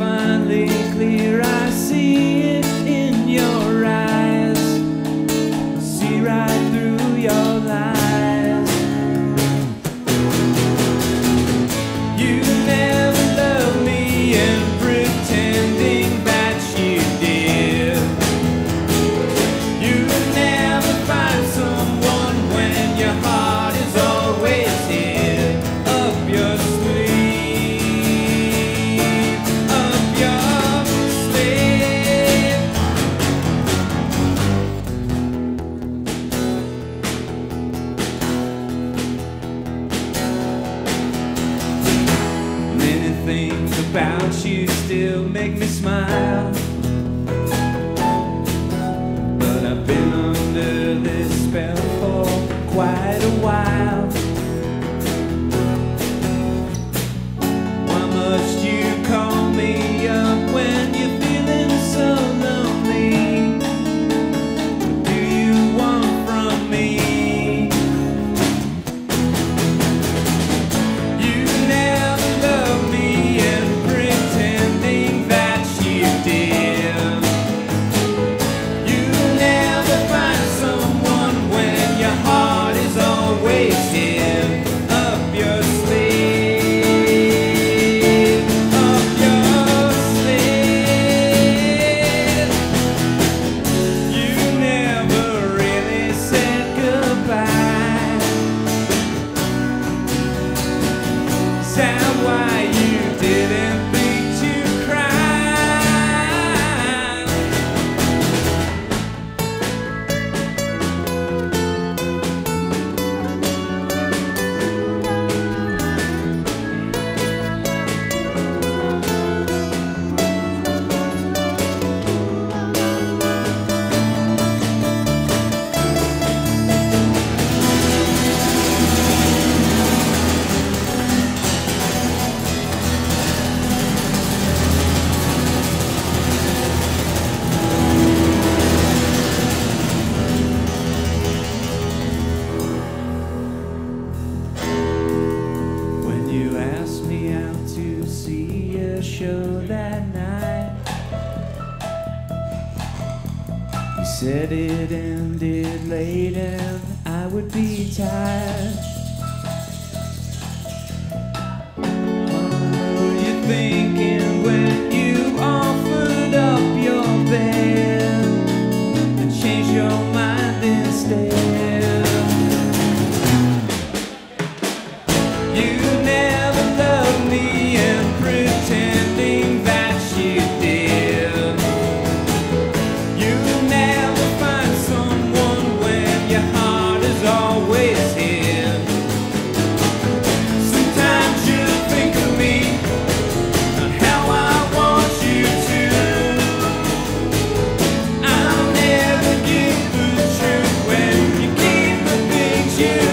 finally clear. make me smile. down. show that night. You said it ended late and I would be tired. you.